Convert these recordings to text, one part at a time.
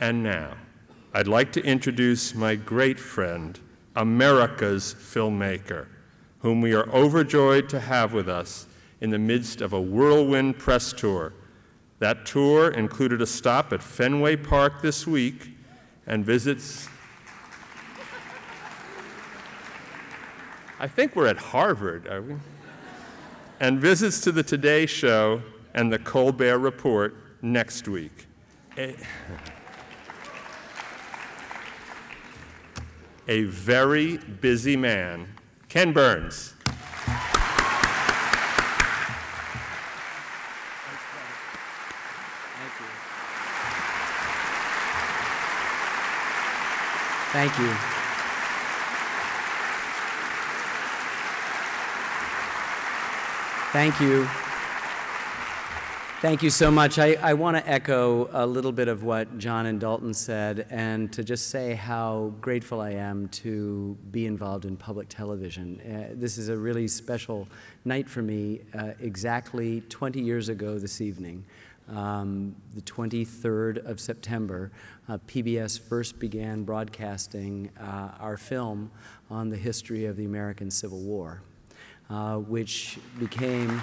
And now, I'd like to introduce my great friend, America's filmmaker, whom we are overjoyed to have with us in the midst of a whirlwind press tour. That tour included a stop at Fenway Park this week and visits. I think we're at Harvard, are we? And visits to the Today Show and the Colbert Report next week. Eh, A, very busy man, Ken Burns. Thank you. Thank you. Thank you. Thank you so much. I, I want to echo a little bit of what John and Dalton said and to just say how grateful I am to be involved in public television. Uh, this is a really special night for me. Uh, exactly 20 years ago this evening, um, the 23rd of September, uh, PBS first began broadcasting uh, our film on the history of the American Civil War, uh, which became.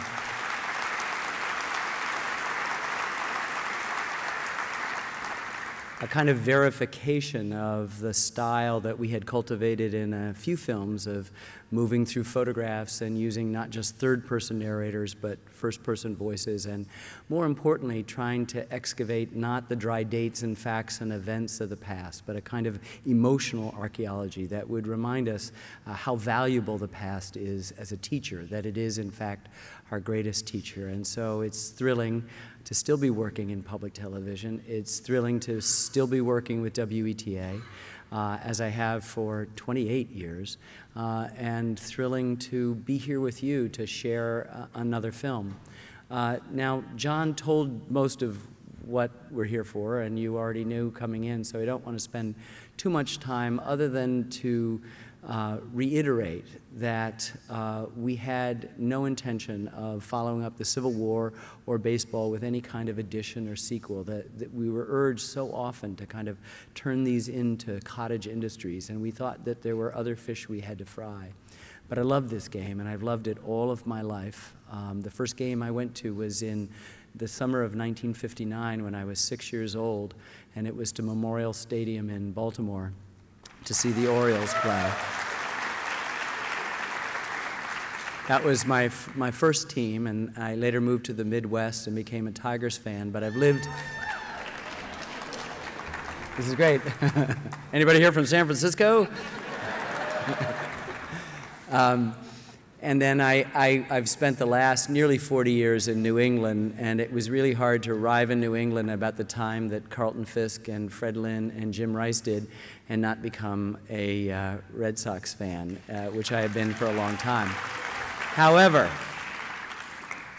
A kind of verification of the style that we had cultivated in a few films of moving through photographs and using not just third person narrators but first person voices and more importantly trying to excavate not the dry dates and facts and events of the past but a kind of emotional archaeology that would remind us uh, how valuable the past is as a teacher that it is in fact our greatest teacher. And so it's thrilling to still be working in public television. It's thrilling to still be working with WETA, uh, as I have for 28 years, uh, and thrilling to be here with you to share uh, another film. Uh, now, John told most of what we're here for, and you already knew coming in, so I don't want to spend too much time other than to uh, reiterate that uh, we had no intention of following up the Civil War or baseball with any kind of addition or sequel, that, that we were urged so often to kind of turn these into cottage industries, and we thought that there were other fish we had to fry. But I love this game, and I've loved it all of my life. Um, the first game I went to was in the summer of 1959 when I was six years old, and it was to Memorial Stadium in Baltimore to see the Orioles play. That was my, my first team, and I later moved to the Midwest and became a Tigers fan, but I've lived. This is great. Anybody here from San Francisco? um, and then I, I, have spent the last nearly 40 years in New England, and it was really hard to arrive in New England about the time that Carlton Fisk and Fred Lynn and Jim Rice did and not become a uh, Red Sox fan, uh, which I have been for a long time. However,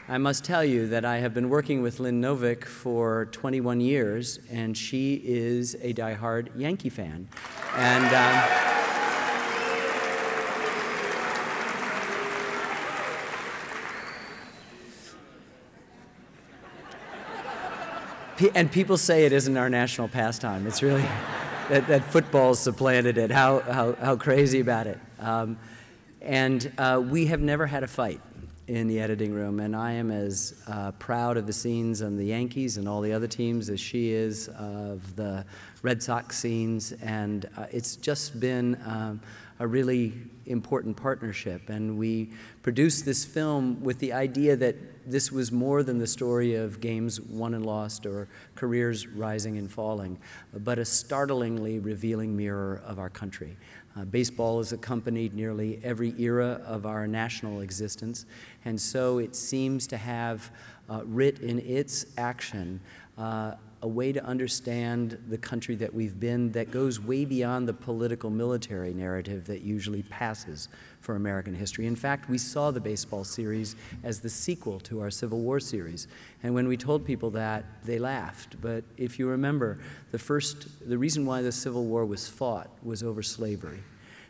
I must tell you that I have been working with Lynn Novick for 21 years, and she is a diehard Yankee fan. And. Um, and people say it isn't our national pastime. It's really that, that football's supplanted it. How, how, how crazy about it. Um, and uh, we have never had a fight in the editing room, and I am as uh, proud of the scenes on the Yankees and all the other teams as she is of the Red Sox scenes, and uh, it's just been um, a really important partnership. And we produced this film with the idea that this was more than the story of games won and lost or careers rising and falling, but a startlingly revealing mirror of our country. Uh, baseball has accompanied nearly every era of our national existence, and so it seems to have uh, writ in its action uh, a way to understand the country that we've been that goes way beyond the political military narrative that usually passes for American history. In fact, we saw the baseball series as the sequel to our Civil War series. And when we told people that, they laughed. But if you remember, the first, the reason why the Civil War was fought was over slavery.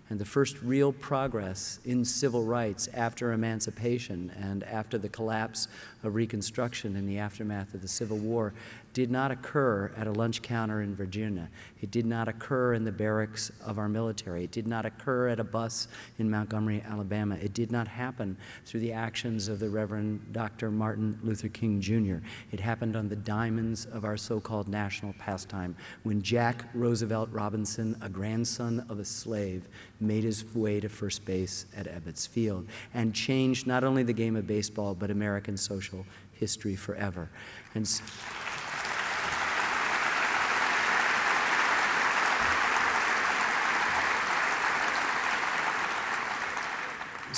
And the first real progress in civil rights after emancipation and after the collapse of Reconstruction in the aftermath of the Civil War did not occur at a lunch counter in Virginia. It did not occur in the barracks of our military. It did not occur at a bus in Montgomery, Alabama. It did not happen through the actions of the Reverend Dr. Martin Luther King Jr. It happened on the diamonds of our so called national pastime when Jack Roosevelt Robinson, a grandson of a slave, made his way to first base at Ebbets Field and changed not only the game of baseball, but American social history forever. And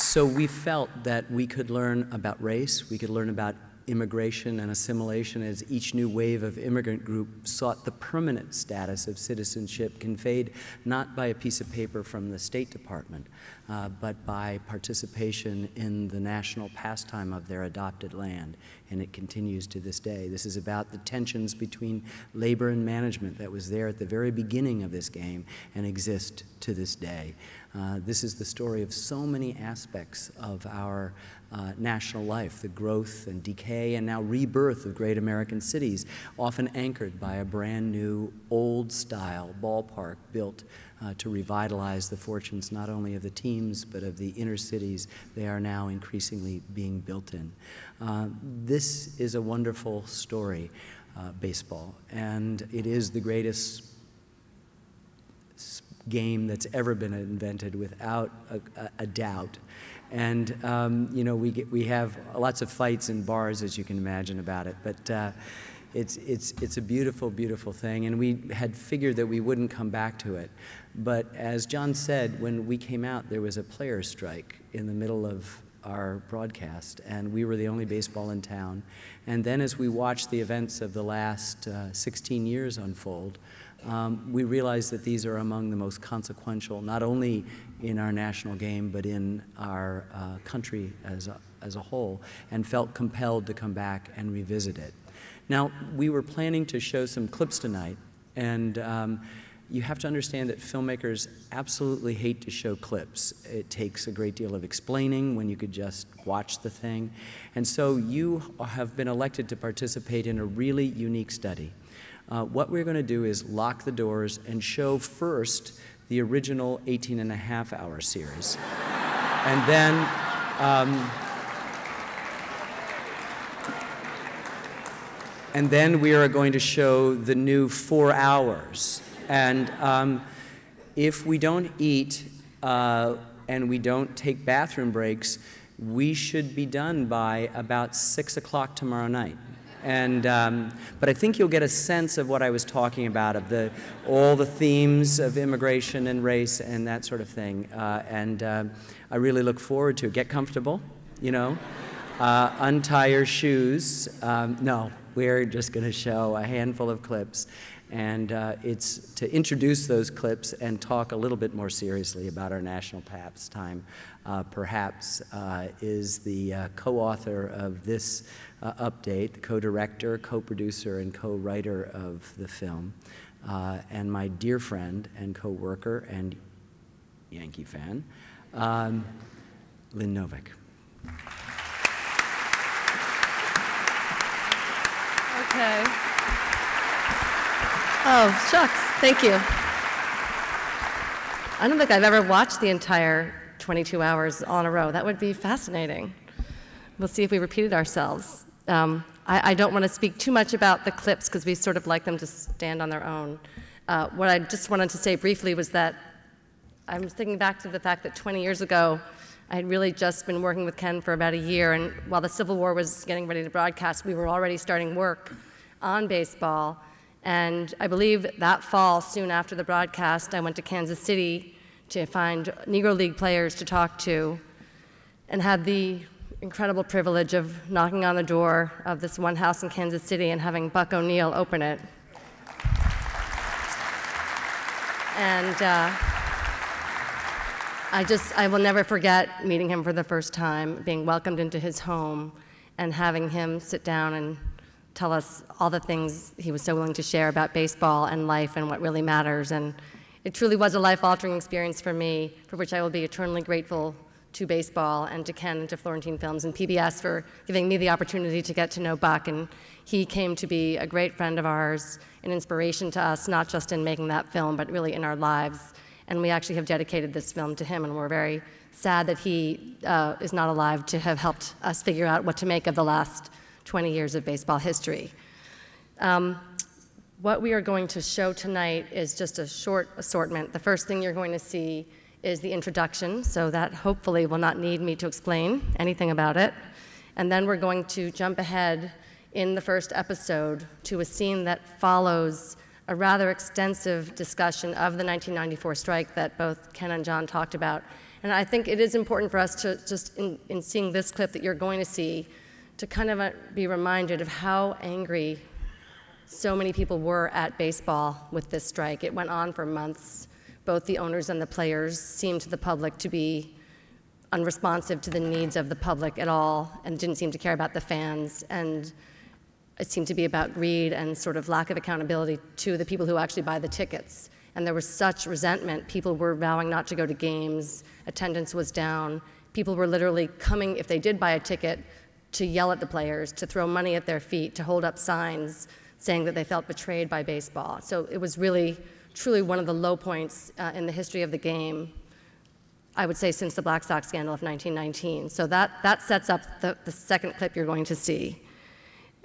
so we felt that we could learn about race, we could learn about immigration and assimilation as each new wave of immigrant group sought the permanent status of citizenship conveyed not by a piece of paper from the State Department, uh, but by participation in the national pastime of their adopted land. And it continues to this day. This is about the tensions between labor and management that was there at the very beginning of this game and exist to this day. Uh, this is the story of so many aspects of our uh, national life, the growth and decay and now rebirth of great American cities, often anchored by a brand new, old style ballpark built uh, to revitalize the fortunes not only of the teams but of the inner cities they are now increasingly being built in. Uh, this is a wonderful story, uh, baseball, and it is the greatest game that's ever been invented without a, a, a doubt. And, um, you know, we, get, we have lots of fights in bars, as you can imagine, about it. But uh, it's, it's, it's a beautiful, beautiful thing. And we had figured that we wouldn't come back to it. But as John said, when we came out, there was a players' strike in the middle of our broadcast, and we were the only baseball in town. And then as we watched the events of the last uh, 16 years unfold, um, we realized that these are among the most consequential, not only in our national game, but in our uh, country as a, as a whole, and felt compelled to come back and revisit it. Now, we were planning to show some clips tonight, and um, you have to understand that filmmakers absolutely hate to show clips. It takes a great deal of explaining when you could just watch the thing. And so you have been elected to participate in a really unique study. Uh, what we're going to do is lock the doors and show first the original 18 and a half hour series. and then um, and then we are going to show the new four hours. And um, if we don't eat uh, and we don't take bathroom breaks, we should be done by about six o'clock tomorrow night. And, um, but I think you'll get a sense of what I was talking about, of the, all the themes of immigration and race and that sort of thing. Uh, and uh, I really look forward to it. Get comfortable, you know, uh, untie your shoes. Um, no, we're just going to show a handful of clips. And uh, it's to introduce those clips and talk a little bit more seriously about our national pastime, uh, perhaps, uh, is the co author of this uh, update, the co director, co producer, and co writer of the film, uh, and my dear friend and co worker and Yankee fan, um, Lynn Novick. Okay. Oh, shucks. Thank you. I don't think I've ever watched the entire 22 hours on a row. That would be fascinating. We'll see if we repeated ourselves. Um, I, I, don't want to speak too much about the clips because we sort of like them to stand on their own. Uh, what I just wanted to say briefly was that I'm thinking back to the fact that 20 years ago, I had really just been working with Ken for about a year, and while the Civil War was getting ready to broadcast, we were already starting work on baseball. And I believe that fall, soon after the broadcast, I went to Kansas City to find Negro League players to talk to and had the incredible privilege of knocking on the door of this one house in Kansas City and having Buck O'Neill open it. And uh, I just, I will never forget meeting him for the first time, being welcomed into his home, and having him sit down and tell us all the things he was so willing to share about baseball and life and what really matters. And it truly was a life altering experience for me, for which I will be eternally grateful to baseball and to Ken and to Florentine Films and PBS for giving me the opportunity to get to know Buck. And he came to be a great friend of ours, an inspiration to us, not just in making that film, but really in our lives. And we actually have dedicated this film to him, and we're very sad that he uh, is not alive to have helped us figure out what to make of the last 20 years of baseball history. Um, what we are going to show tonight is just a short assortment. The first thing you're going to see is the introduction, so that hopefully will not need me to explain anything about it. And then we're going to jump ahead in the first episode to a scene that follows a rather extensive discussion of the 1994 strike that both Ken and John talked about. And I think it is important for us to just, in, in seeing this clip that you're going to see, to kind of uh, be reminded of how angry so many people were at baseball with this strike. It went on for months. Both the owners and the players seemed to the public to be unresponsive to the needs of the public at all and didn't seem to care about the fans. And it seemed to be about greed and sort of lack of accountability to the people who actually buy the tickets. And there was such resentment. People were vowing not to go to games, attendance was down. People were literally coming, if they did buy a ticket, to yell at the players, to throw money at their feet, to hold up signs saying that they felt betrayed by baseball. So it was really, truly one of the low points uh, in the history of the game, I would say, since the Black Sox scandal of 1919. So that, that sets up the, the second clip you're going to see.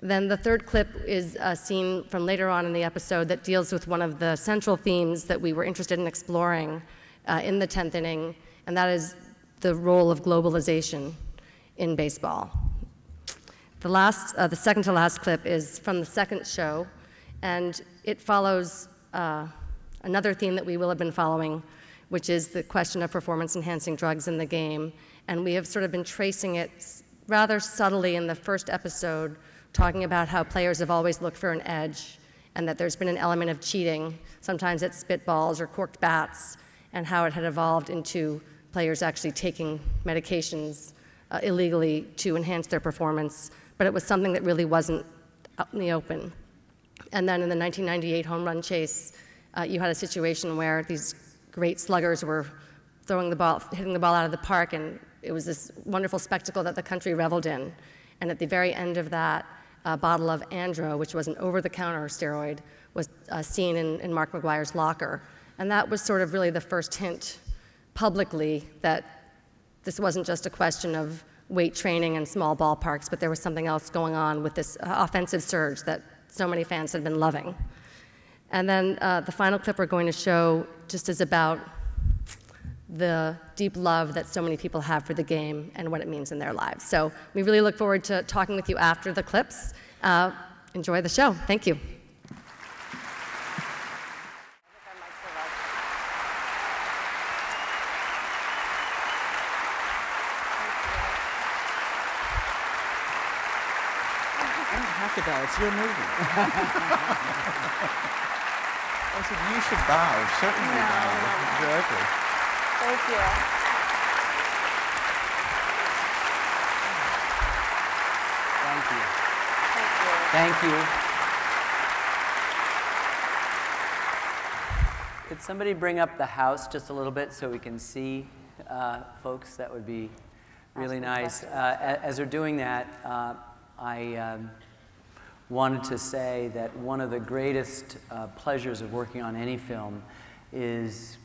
Then the third clip is a scene from later on in the episode that deals with one of the central themes that we were interested in exploring uh, in the 10th inning, and that is the role of globalization in baseball. The, last, uh, the second to last clip is from the second show, and it follows uh, another theme that we will have been following, which is the question of performance enhancing drugs in the game. And we have sort of been tracing it rather subtly in the first episode, talking about how players have always looked for an edge and that there's been an element of cheating, sometimes at spitballs or corked bats, and how it had evolved into players actually taking medications uh, illegally to enhance their performance but it was something that really wasn't out in the open. And then in the 1998 home run chase, uh, you had a situation where these great sluggers were throwing the ball, hitting the ball out of the park, and it was this wonderful spectacle that the country reveled in. And at the very end of that, a bottle of Andro, which was an over-the-counter steroid, was uh, seen in, in Mark McGwire's locker. And that was sort of really the first hint publicly that this wasn't just a question of weight training and small ballparks, but there was something else going on with this uh, offensive surge that so many fans had been loving. And then uh, the final clip we're going to show just is about the deep love that so many people have for the game and what it means in their lives. So we really look forward to talking with you after the clips. Uh, enjoy the show. Thank you. It's your movie. I should bow. Certainly no, bow. No, no. Exactly. Thank you. Thank you. Thank you. Thank you. Could somebody bring up the house just a little bit so we can see uh, folks? That would be really nice. Uh, as they're doing that, uh, I um, wanted to say that one of the greatest uh, pleasures of working on any film is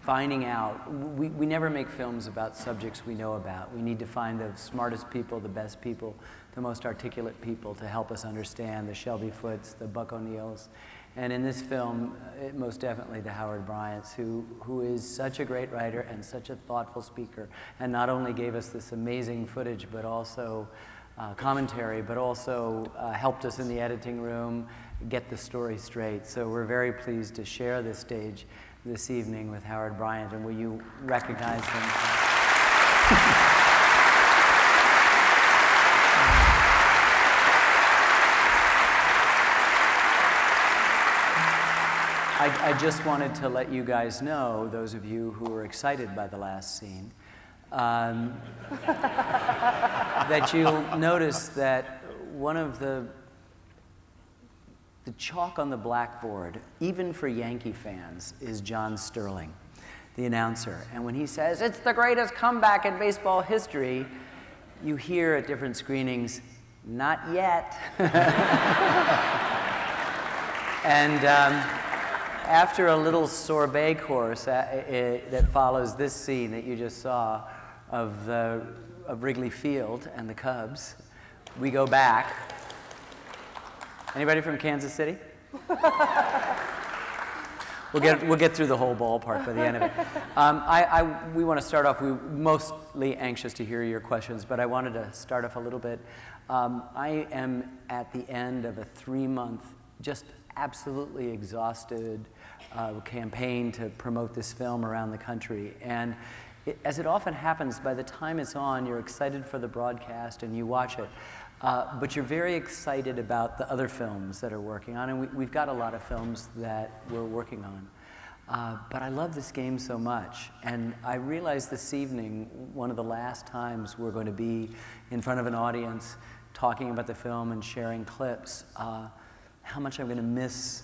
finding out. We, we never make films about subjects we know about. We need to find the smartest people, the best people, the most articulate people to help us understand the Shelby Footes, the Buck O'Neills, and in this film, it, most definitely the Howard Bryants, who, who is such a great writer and such a thoughtful speaker, and not only gave us this amazing footage, but also uh, commentary, but also uh, helped us in the editing room get the story straight. So we're very pleased to share this stage this evening with Howard Bryant, and will you recognize him? I, I, just wanted to let you guys know, those of you who were excited by the last scene, um, that you'll notice that one of the the chalk on the blackboard, even for Yankee fans, is John Sterling. the announcer. And when he says, it's the greatest comeback in baseball history, you hear at different screenings, not yet. and um, after a little sorbet course uh, uh, that follows this scene that you just saw of, the, of Wrigley Field and the Cubs, we go back. Anybody from Kansas City? We'll get, we'll get through the whole ballpark by the end of it. Um, I, I, we want to start off, we're mostly anxious to hear your questions, but I wanted to start off a little bit. Um, I am at the end of a three month, just absolutely exhausted uh, campaign to promote this film around the country. And it, as it often happens, by the time it's on, you're excited for the broadcast and you watch it. Uh, but you're very excited about the other films that are working on, and we, have got a lot of films that we're working on. Uh, but I love this game so much, and I realized this evening, one of the last times we're going to be in front of an audience talking about the film and sharing clips, uh, how much I'm going to miss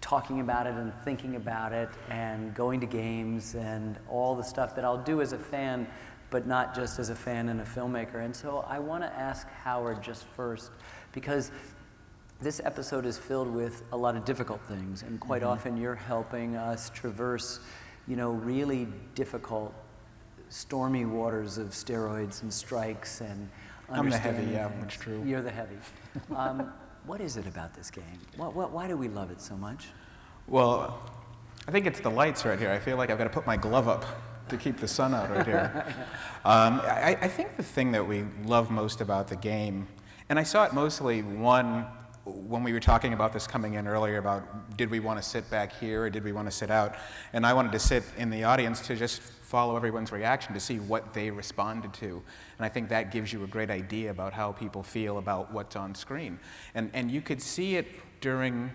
talking about it and thinking about it and going to games and all the stuff that I'll do as a fan but not just as a fan and a filmmaker. And so I want to ask Howard just first, because this episode is filled with a lot of difficult things, and quite mm-hmm. often you're helping us traverse, you know, really difficult, stormy waters of steroids and strikes and. I'm the heavy, yeah, that's true. You're the heavy. Um, what is it about this game? What, what, why do we love it so much? Well, I think it's the lights right here. I feel like I've got to put my glove up to keep the sun out right here. Um, I, I, think the thing that we love most about the game, and I saw it mostly one when we were talking about this coming in earlier about did we want to sit back here or did we want to sit out, and I wanted to sit in the audience to just follow everyone's reaction to see what they responded to. And I think that gives you a great idea about how people feel about what's on screen. And, and you could see it during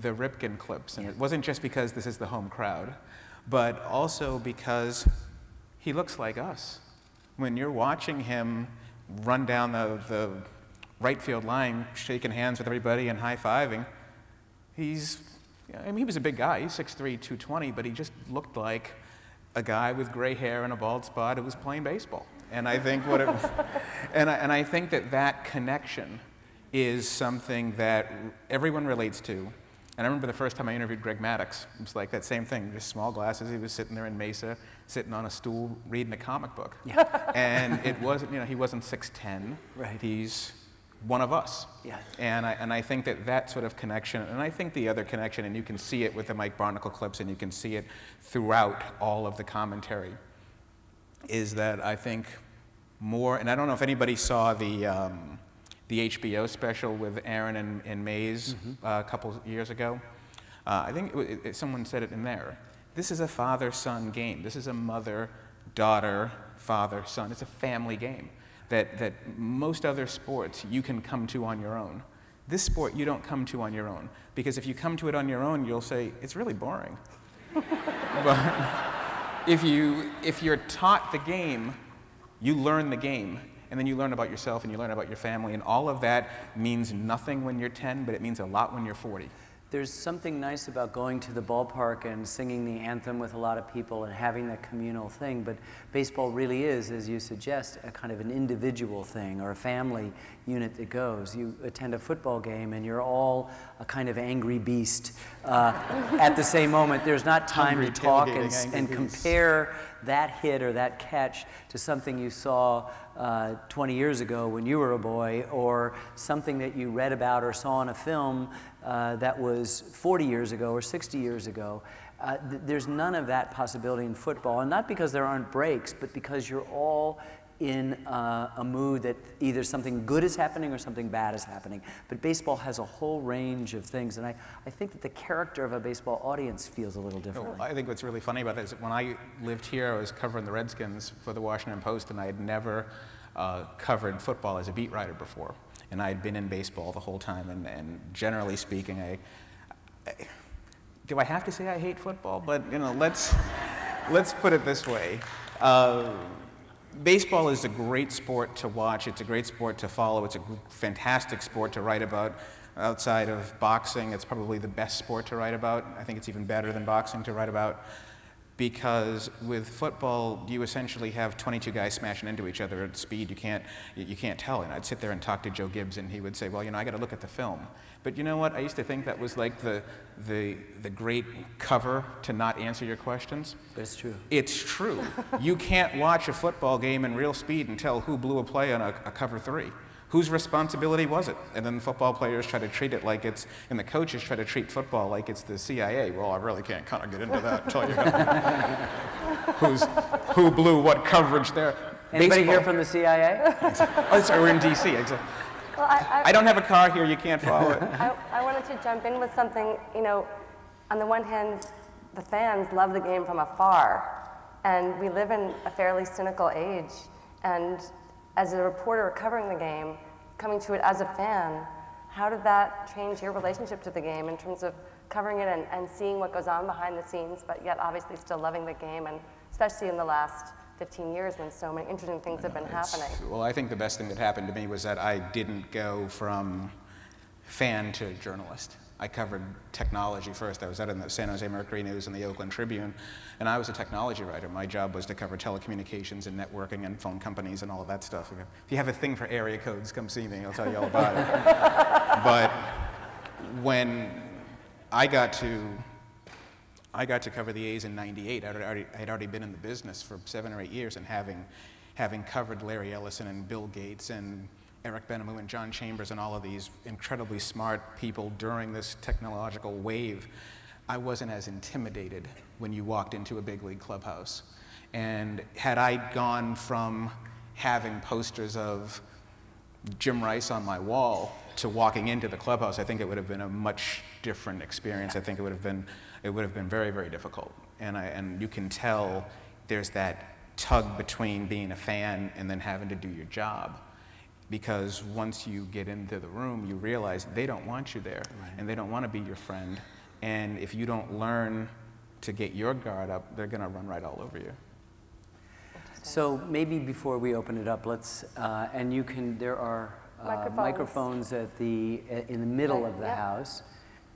the Ripken clips, and it wasn't just because this is the home crowd but also because he looks like us. When you're watching him run down the, the right field line, shaking hands with everybody and high fiving, he's, I mean, he was a big guy. He's 6'3, 220, but he just looked like a guy with gray hair and a bald spot who was playing baseball. And I think what it, and I, and I think that that connection is something that everyone relates to and I remember the first time I interviewed Greg Maddux, it was like that same thing, just small glasses. He was sitting there in Mesa, sitting on a stool, reading a comic book. Yeah. and it wasn't, you know, he wasn't 6'10. Right. He's one of us. Yeah. And I, and I think that that sort of connection, and I think the other connection, and you can see it with the Mike Barnicle clips, and you can see it throughout all of the commentary, is that I think more, and I don't know if anybody saw the, um, the HBO special with Aaron and, and Mays mm-hmm. uh, a couple years ago. Uh, I think it, it, someone said it in there. This is a father son game. This is a mother daughter, father son. It's a family game that, that most other sports you can come to on your own. This sport you don't come to on your own because if you come to it on your own, you'll say, it's really boring. but if, you, if you're taught the game, you learn the game and then you learn about yourself and you learn about your family, and all of that means nothing when you're 10, but it means a lot when you're 40. There's something nice about going to the ballpark and singing the anthem with a lot of people and having that communal thing, but baseball really is, as you suggest, a kind of an individual thing or a family unit that goes. You attend a football game and you're all a kind of angry beast uh, at the same moment. There's not time Hungry to talk and, and compare that hit or that catch to something you saw uh, 20 years ago when you were a boy, or something that you read about or saw in a film uh, that was 40 years ago or 60 years ago. Uh, th- there's none of that possibility in football, and not because there aren't breaks, but because you're all in uh, a mood that either something good is happening or something bad is happening. But baseball has a whole range of things, and I, I think that the character of a baseball audience feels a little different. I think what's really funny about that is when I lived here, I was covering the Redskins for the Washington Post, and I had never uh, covered football as a beat writer before. And I had been in baseball the whole time, and, and generally speaking, I, I do I have to say I hate football? But you know, let's let's put it this way. Uh, baseball is a great sport to watch. It's a great sport to follow. It's a fantastic sport to write about. Outside of boxing, it's probably the best sport to write about. I think it's even better than boxing to write about. Because with football you essentially have 22 guys smashing into each other at speed. You can't you can't tell. And i'd sit there and talk to joe gibbs and he would say well you know i got to look at the film. But you know what? I used to think that was like the the the great cover to not answer your questions. That's true. it's true. You can't watch a football game in real speed and tell who blew a play on a, a cover three Whose responsibility was it? And then football players try to treat it like it's, and the coaches try to treat football like it's the CIA. Well, I really can't kind of get into that and tell you who's, who blew what coverage there. Anybody Baseball- here from the CIA? Oh, sorry, we're in DC. Exactly. Well, I, I don't have a car here. You can't follow it. I, I wanted to jump in with something. You know, on the one hand, the fans love the game from afar, and we live in a fairly cynical age. And as a reporter covering the game, coming to it as a fan, how did that change your relationship to the game in terms of covering it and, and seeing what goes on behind the scenes, but yet obviously still loving the game, and especially in the last 15 years when so many interesting things have been happening? Well, I think the best thing that happened to me was that I didn't go from fan to journalist. I covered technology first. I was out in the San Jose Mercury News and the Oakland Tribune, and I was a technology writer. My job was to cover telecommunications and networking and phone companies and all of that stuff. If you have a thing for area codes, come see me. I'll tell you all about it. but when I got to I got to cover the A's in 98. I'd already, I'd already been in the business for seven or eight years and having, having covered Larry Ellison and Bill Gates and Eric Benamou and John Chambers and all of these incredibly smart people during this technological wave, I wasn't as intimidated when you walked into a big league clubhouse. And had I gone from having posters of Jim Rice on my wall to walking into the clubhouse, I think it would have been a much different experience. I think it would have been, it would have been very, very difficult. And, I, and you can tell there's that tug between being a fan and then having to do your job. Because once you get into the room, you realize they don't want you there and they don't want to be your friend. And if you don't learn to get your guard up, they're going to run right all over you. So maybe before we open it up, let's, uh, and you can, there are uh, Microphones. microphones at the, uh, in the middle of the Yeah. house.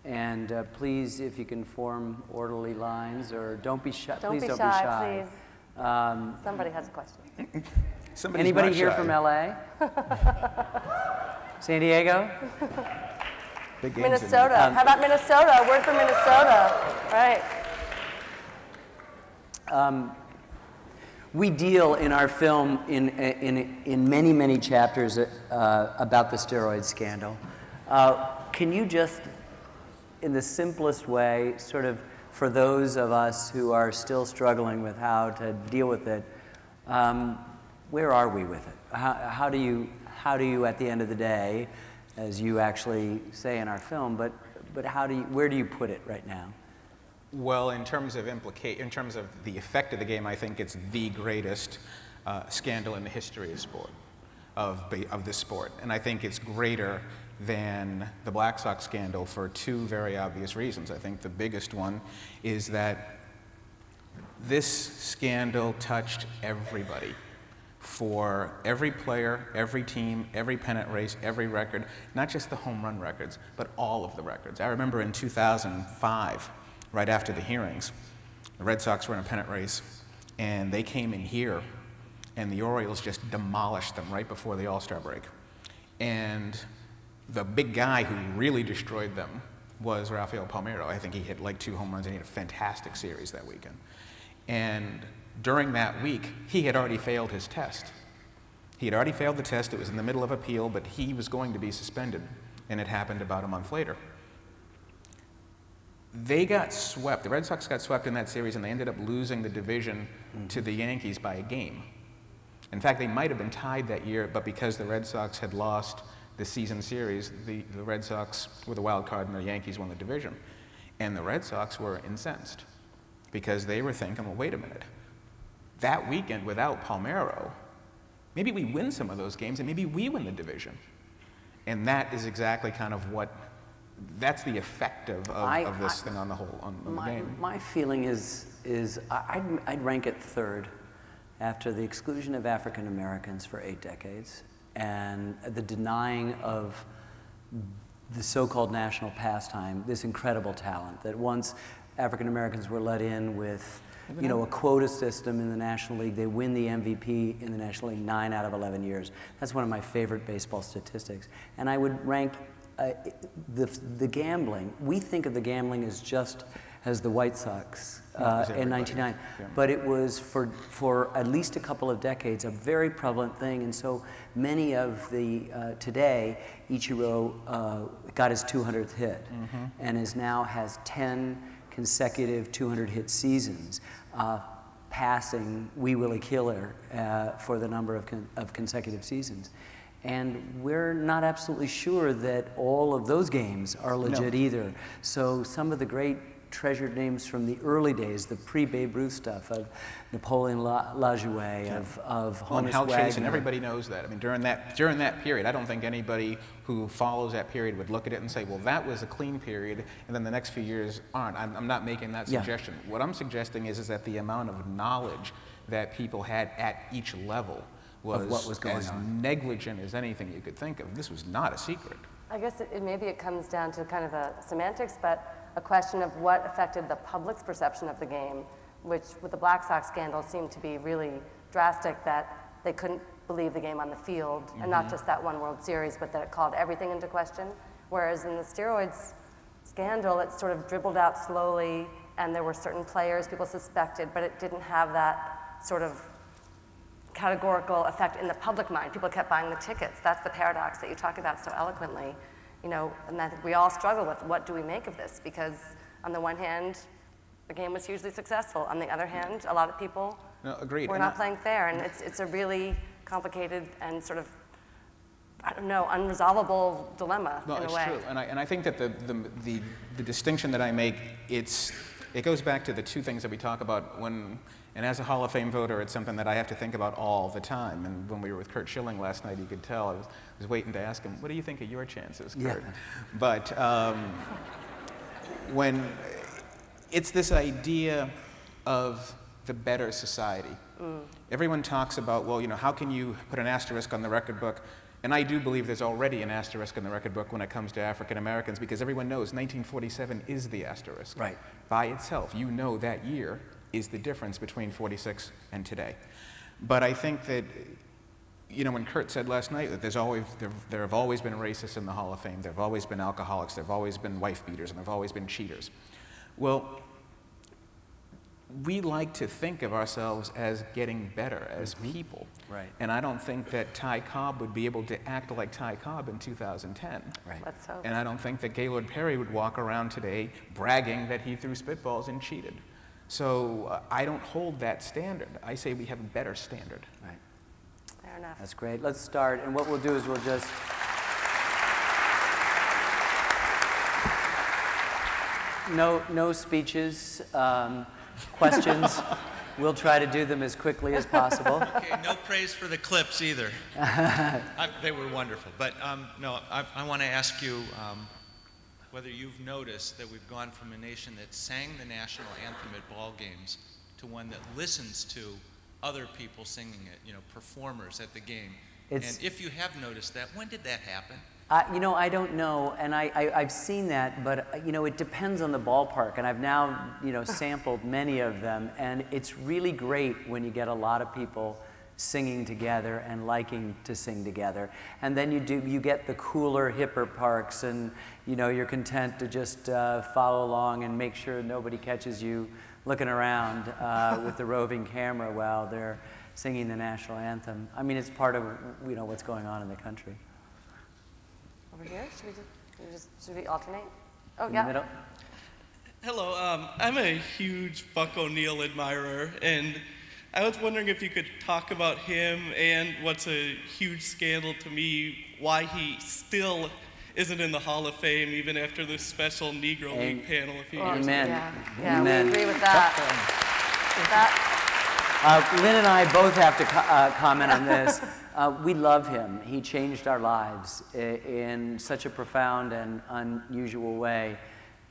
And uh, please, if you can form orderly lines, or don't be shy, Don't please be don't shy, be shy. Um, Somebody has a question. Somebody's Anybody not here shy. from LA? San Diego? Big Minnesota. Um, How about Minnesota? A word for Minnesota. Right. We deal in our film in, in, in many, many chapters uh, about the steroid scandal. Uh, can you just, in the simplest way, sort of for those of us who are still struggling with how to deal with it, um, where are we with it? How, how, do you, how do you, at the end of the day, as you actually say in our film, but, but how do you, where do you put it right now? Well, in terms of implica- in terms of the effect of the game, I think it's the greatest uh, scandal in the history of sport, of, of this sport. And I think it's greater than the Black Sox scandal for two very obvious reasons. I think the biggest one is that this scandal touched everybody for every player, every team, every pennant race, every record, not just the home run records, but all of the records. I remember in 2005, right after the hearings, the Red Sox were in a pennant race, and they came in here, and the Orioles just demolished them right before the All Star break. And the big guy who really destroyed them was Rafael Palmeiro. I think he hit like two home runs and he had a fantastic series that weekend. And during that week, he had already failed his test. He had already failed the test. It was in the middle of appeal, but he was going to be suspended. And it happened about a month later. They got swept. The Red Sox got swept in that series, and they ended up losing the division mm. to the Yankees by a game. In fact, they might have been tied that year, but because the Red Sox had lost the season series, the, the Red Sox were the wild card and the Yankees won the division. And the Red Sox were incensed because they were thinking, well, wait a minute. That weekend without Palmeiro, maybe we win some of those games and maybe we win the division. And that is exactly kind of what, that's the effect of, of, I- of this I- thing on the whole, on, on the game. my feeling is, is I'd, I'd rank it third after the exclusion of African Americans for eight decades and the denying of the so-called national pastime, this incredible talent that once African Americans were let in with you know, a quota system in the National League. They win the MVP in the National League nine out of 11 years. That's one of my favorite baseball statistics. And I would rank uh, the, the gambling. We think of the gambling as just as the White Sox uh, in 99. Yeah. But it was for, for at least a couple of decades a very prevalent thing. And so many of the, uh, today, Ichiro uh, got his 200th hit mm -hmm. and is now has 10 consecutive 200 hit seasons. Uh, passing Wee Willie Keeler uh, for the number of, con of consecutive seasons. And we're not absolutely sure that all of those games are legit no. either. So some of the great treasured names from the early days, the pre-Babe Ruth stuff of Napoleon Lajoie, yeah. of, of well, Honus Hal Wagner. Chase, and everybody knows that. I mean, during that, during that period, I don't think anybody who follows that period would look at it and say, well, that was a clean period, and then the next few years aren't. I'm, I'm not making that suggestion. Yeah. What I'm suggesting is, is that the amount of knowledge that people had at each level was, what was going as on. negligent as anything you could think of. This was not a secret. I guess it, it, maybe it comes down to kind of a semantics, but a question of what affected the public's perception of the game, which with the Black Sox scandal seemed to be really drastic that they couldn't believe the game on the field, mm -hmm. and not mm-hmm. just that one World Series, but that it called everything into question. Whereas in the steroids scandal, it sort of dribbled out slowly, and there were certain players people suspected, but it didn't have that sort of categorical effect in the public mind. People kept buying the tickets. That's the paradox that you talk about so eloquently you know, and I think we all struggle with what do we make of this because on the one hand, the game was hugely successful. On the other hand, a lot of people no, agreed. were and not I, playing fair, and it's, it's a really complicated and sort of, I don't know, unresolvable dilemma no, in it's a way. true, and I, and I think that the, the, the, the distinction that I make, it's, it goes back to the two things that we talk about when and as a Hall of Fame voter, it's something that I have to think about all the time. And when we were with Curt Schilling last night, you could tell I was, was waiting to ask him, what do you think of your chances, Curt? Yeah. But um, when it's this idea of the better society. Mm. Everyone talks about, well, you know, how can you put an asterisk on the record book? And I do believe there's already an asterisk in the record book when it comes to African Americans because everyone knows 1947 is the asterisk. Right. By itself. You know that year is the difference between 46 and today. But I think that, you know, when Curt said last night that there's always, there, there have always been racists in the Hall of Fame, there have always been alcoholics, there have always been wife beaters, and there have always been cheaters. Well, we like to think of ourselves as getting better as mm-hmm. people. Right. And I don't think that Ty Cobb would be able to act like Ty Cobb in 2010. Right. Let's hope. And I don't think that Gaylord Perry would walk around today bragging that he threw spitballs and cheated. So uh, I don't hold that standard. I say we have a better standard. Right. Fair enough. That's great. Let's start. And what we'll do is we'll just. No, no speeches, um, questions. we'll try to do them as quickly as possible. Okay, no praise for the clips either. I, they were wonderful. But um, no, I, I want to ask you um, whether you've noticed that we've gone from a nation that sang the national anthem at ball games to one that listens to other people singing it, you know, performers at the game. It's, and if you have noticed that, when did that happen? Uh, you know, I don't know, and I, I, have seen that, but, uh, you know, it depends on the ballpark, and I've now, you know, sampled many of them, and it's really great when you get a lot of people singing together and liking to sing together. And then you do you get the cooler, hipper parks, and you know you're content to just uh, follow along and make sure nobody catches you looking around uh, with the roving camera while they're singing the national anthem. I mean, it's part of you know what's going on in the country. Over here, should we just, just should we alternate? Oh in yeah. Hello, um, I'm a huge Buck O'Neill admirer, and I was wondering if you could talk about him and what's a huge scandal to me, why he still isn't in the Hall of Fame even after this special Negro Amen. League panel a few Amen. years ago. Yeah, yeah Amen. we agree with that. With that. Uh, Lynn and I both have to co uh, comment on this. Uh, we love him. He changed our lives in such a profound and unusual way.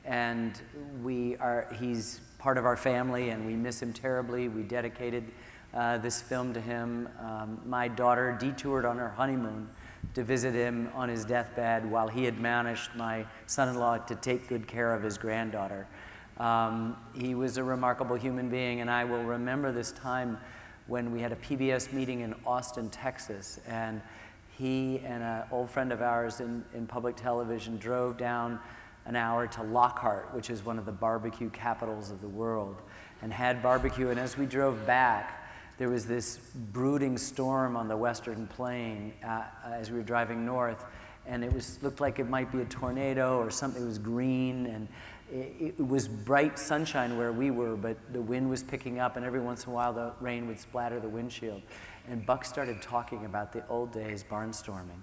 And we are, he's part of our family, and we miss him terribly. We dedicated uh, this film to him. Um, my daughter detoured on her honeymoon to visit him on his deathbed while he admonished my son-in-law to take good care of his granddaughter. Um, he was a remarkable human being, and I will remember this time when we had a PBS meeting in Austin, Texas, and he and an old friend of ours in, in public television drove down an hour to Lockhart, which is one of the barbecue capitals of the world, and had barbecue. And as we drove back, there was this brooding storm on the western plain uh, as we were driving north, and it was looked like it might be a tornado or something. It was green, and it, it was bright sunshine where we were, but the wind was picking up, and every once in a while the rain would splatter the windshield. And Buck started talking about the old days barnstorming.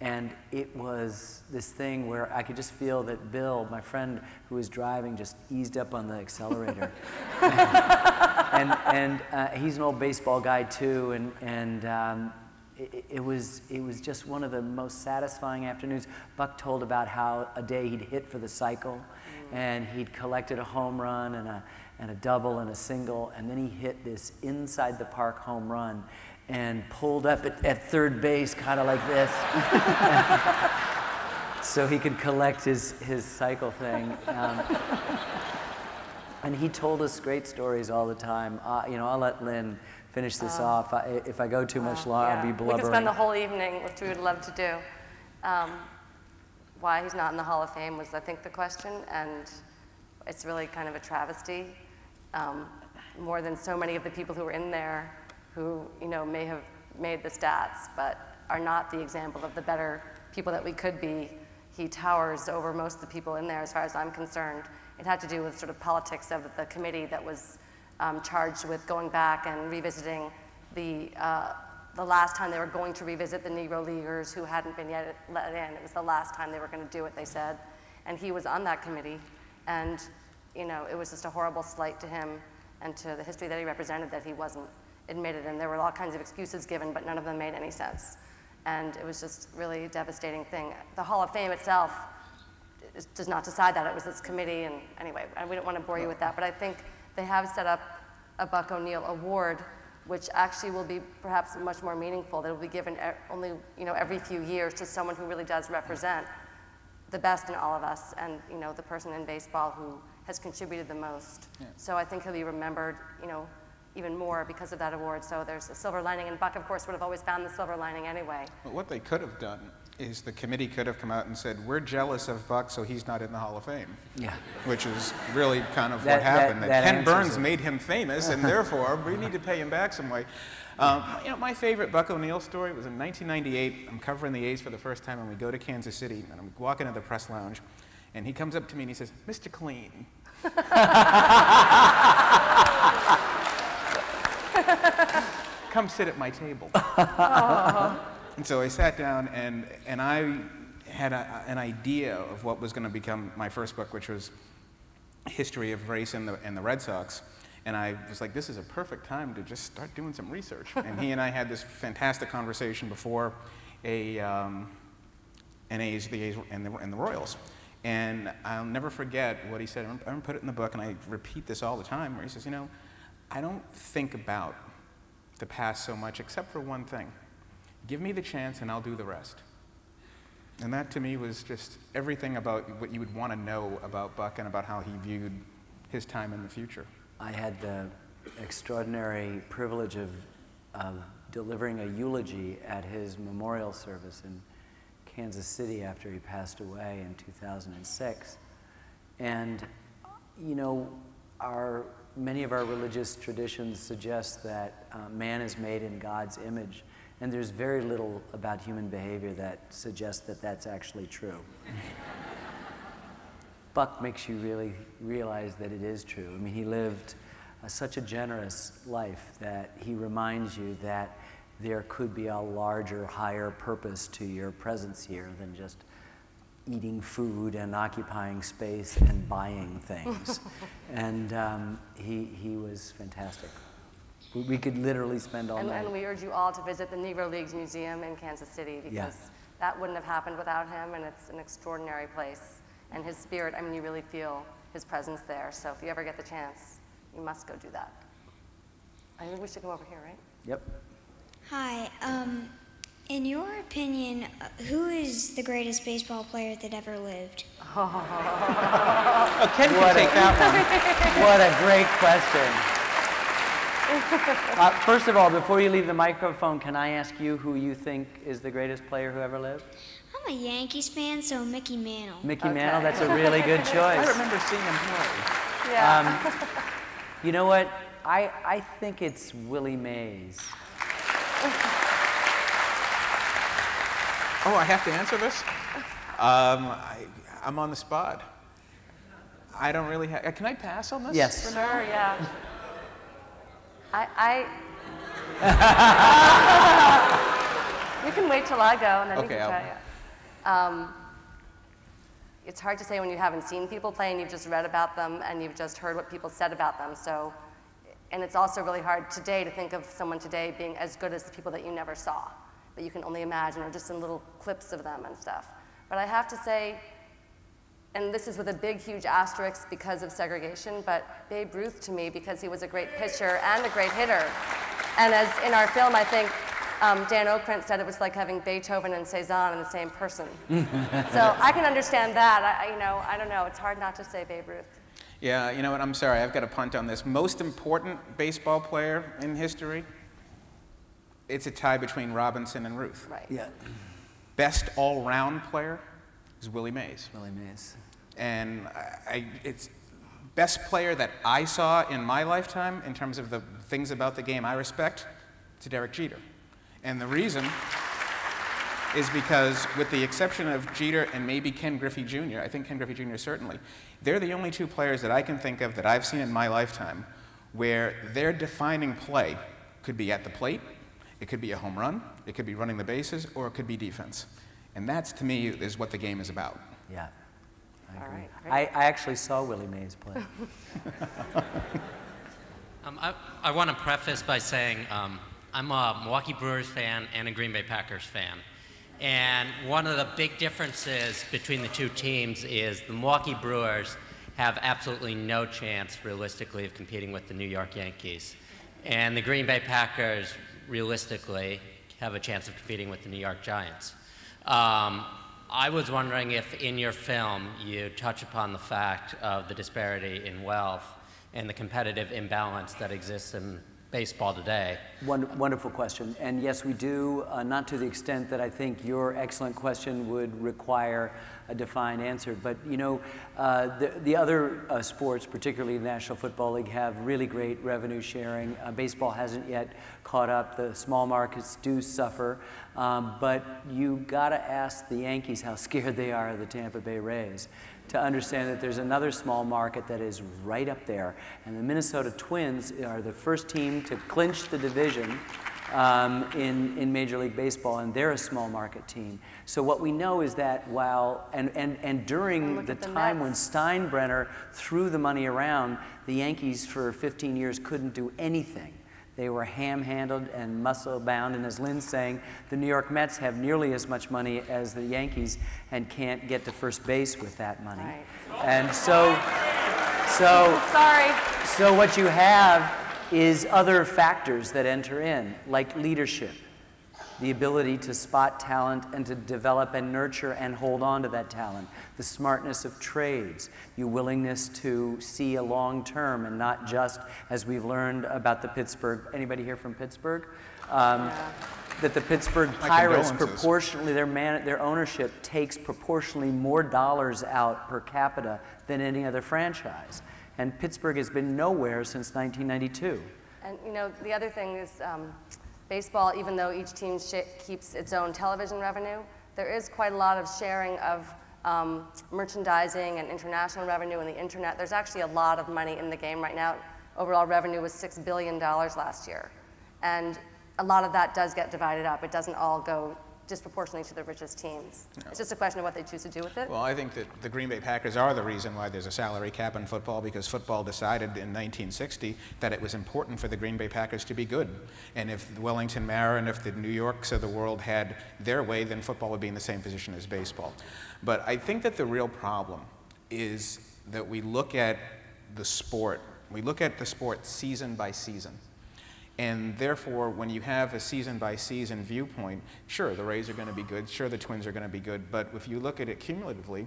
And it was this thing where I could just feel that Bill, my friend who was driving, just eased up on the accelerator. and and uh, he's an old baseball guy too, and, and um, it, it, was, it was just one of the most satisfying afternoons. Buck told about how a day he'd hit for the cycle, and he'd collected a home run and a, and a double and a single, and then he hit this inside the park home run and pulled up at, at third base, kind of like this. so he could collect his, his cycle thing. Um, and he told us great stories all the time. Uh, you know, I'll let Lynn finish this Um, off. I, if I go too much long, I'll be We could spend the whole evening, which we would love to do. Um, why he's not in the Hall of Fame was, I think, the question, and it's really kind of a travesty. Um, more than so many of the people who were in there, who you know may have made the stats, but are not the example of the better people that we could be. He towers over most of the people in there, as far as I'm concerned. It had to do with sort of politics of the committee that was um, charged with going back and revisiting the, uh, the last time they were going to revisit the Negro Leaguers who hadn't been yet let in. It was the last time they were going to do it, they said. And he was on that committee. And, you know, it was just a horrible slight to him and to the history that he represented that he wasn't admitted. And there were all kinds of excuses given, but none of them made any sense. And it was just really a devastating thing. The Hall of Fame itself does not decide that. It was this committee, and anyway, and we don't want to bore you with that, but I think they have set up a Buck O'Neil Award, which actually will be perhaps much more meaningful. That will be given only, you know, every few years to someone who really does represent the best in all of us, and you know, the person in baseball who has contributed the most. So I think he'll be remembered, you know, even more because of that award. So there's a silver lining, and Buck, of course, would have always found the silver lining anyway. But what they could have done is the committee could have come out and said, we're jealous of Buck, so he's not in the Hall of Fame. Yeah. Which is really kind of That- what happened. that- That, that Ken Burns it. made him famous, and therefore we need to pay him back some way. Um, you know, my favorite Buck O'Neil story was in 1998. I'm covering the A's for the first time, and we go to Kansas City, and I'm walking into the press lounge, and he comes up to me and he says, "Mr. Clean." Come sit at my table. And so I sat down and, and I had a, an idea of what was going to become my first book, which was History of Race and the, and the Red Sox. And I was like, this is a perfect time to just start doing some research. and he and I had this fantastic conversation before a, um, an A's, the A's and the, and the Royals. And I'll never forget what he said. I'm going to put it in the book, and I repeat this all the time, where he says, you know, I don't think about the past so much, except for one thing. Give me the chance and I'll do the rest. And that to me was just everything about what you would want to know about Buck and about how he viewed his time in the future. I had the extraordinary privilege of, of delivering a eulogy at his memorial service in Kansas City after he passed away in 2006. And, you know, our, many of our religious traditions suggest that uh, man is made in God's image. And there's very little about human behavior that suggests that that's actually true. Buck makes you really realize that it is true. I mean, he lived uh, such a generous life that he reminds you that there could be a larger, higher purpose to your presence here than just eating food and occupying space and buying things. and um, he, he was fantastic. We, we could literally spend all And, night. and we urge you all to visit the Negro Leagues Museum in Kansas City because Yeah. that wouldn't have happened without him, and it's an extraordinary place. And his spirit, I mean, you really feel his presence there. So if you ever get the chance, you must go do that. I think we should come over here, right? Yep. Hi. Um, In your opinion, uh, who is the greatest baseball player that ever lived? Oh, Ken can What take a- that What a great question. Uh, first of all, before you leave the microphone, can I ask you who you think is the greatest player who ever lived? I'm a Yankees fan, so Mickey Mantle. Mickey Mantle, that's a really good choice. I remember seeing him play. Yeah. Um, you know what? I, I think it's Willie Mays. Oh, I have to answer this? Um, I, I'm on the spot. I don't really have. Can I pass on this? Yes. for? Sure, yeah. I, I you can wait till I go and then you can I'll- tell you. Um, it's hard to say when you haven't seen people play and you've just read about them and you've just heard what people said about them. So, and it's also really hard today to think of someone today being as good as the people that you never saw, that you can only imagine, or just in little clips of them and stuff. But I have to say, and this is with a big, huge asterisk because of segregation, but Babe Ruth to me, because he was a great pitcher and a great hitter. And as in our film, I think um, Dan Okrent said it was like having Beethoven and Cezanne in the same person. so I can understand that. I, I- you know, I don't know. It's hard not to say Babe Ruth. Yeah, you know what? I'm sorry. I've got to punt on this. Most important baseball player in history? It's a tie between Robinson and Ruth. Right. Yeah. Best all round player is Willie Mays. Willie Mays. And I, I, it's best player that I saw in my lifetime in terms of the things about the game I respect to Derek Jeter. And the reason is because, with the exception of Jeter and maybe Ken Griffey Jr., I think Ken Griffey Jr. certainly, they're the only two players that I can think of that I've seen in my lifetime where their defining play could be at the plate, it could be a home run, it could be running the bases, or it could be defense. And that's, to me, is what the game is about. Yeah. I agree. right. I, I actually saw Willie Mays play. Um, I, I want to preface by saying um, I'm a Milwaukee Brewers fan and a Green Bay Packers fan. And one of the big differences between the two teams is the Milwaukee Brewers have absolutely no chance, realistically, of competing with the New York Yankees. And the Green Bay Packers, realistically, have a chance of competing with the New York Giants. Um, I was wondering if in your film you touch upon the fact of the disparity in wealth and the competitive imbalance that exists in baseball today. Won- Wonderful question. And yes, we do, uh, not to the extent that I think your excellent question would require a defined answer. But, you know, uh, the, the other uh, sports, particularly the National Football League, have really great revenue sharing. Uh, baseball hasn't yet caught up. The small markets do suffer. Um, but you got to ask the Yankees how scared they are of the Tampa Bay Rays to understand that there's another small market that is right up there. And the Minnesota Twins are the first team to clinch the division um, in, in Major League Baseball, and they're a small market team. So what we know is that while, and, and, and during the the time when Steinbrenner threw the money around, the Yankees for 15 years couldn't do anything. They were ham-handled and muscle-bound, and as Lynn's saying, the New York Mets have nearly as much money as the Yankees and can't get to first base with that money. Right. And so, so, Sorry. so what you have is other factors that enter in, like leadership, the ability to spot talent and to develop and nurture and hold on to that talent, the smartness of trades, your willingness to see a long term and not just, as we've learned about the Pittsburgh. Anybody here from Pittsburgh? Um, That the Pittsburgh Pirates proportionally their man, their ownership takes proportionally more dollars out per capita than any other franchise, and Pittsburgh has been nowhere since 1992. And you know, the other thing is um, baseball, even though each team keeps its own television revenue, there is quite a lot of sharing of um, merchandising and international revenue and the internet. There's actually a lot of money in the game right now. Overall revenue was $6 billion last year. And a lot of that does get divided up. It doesn't all go disproportionately to the richest teams. It's just a question of what they choose to do with it. Well, I think that the Green Bay Packers are the reason why there's a salary cap in football because football decided in 1960 that it was important for the Green Bay Packers to be good. And if the Wellington Mara and if the New Yorks of the world had their way, then football would be in the same position as baseball. But I think that the real problem is that we look at the sport, we look at the sport season by season. And therefore, when you have a season by season viewpoint, sure, the Rays are going to be good, sure, the Twins are going to be good, but if you look at it cumulatively,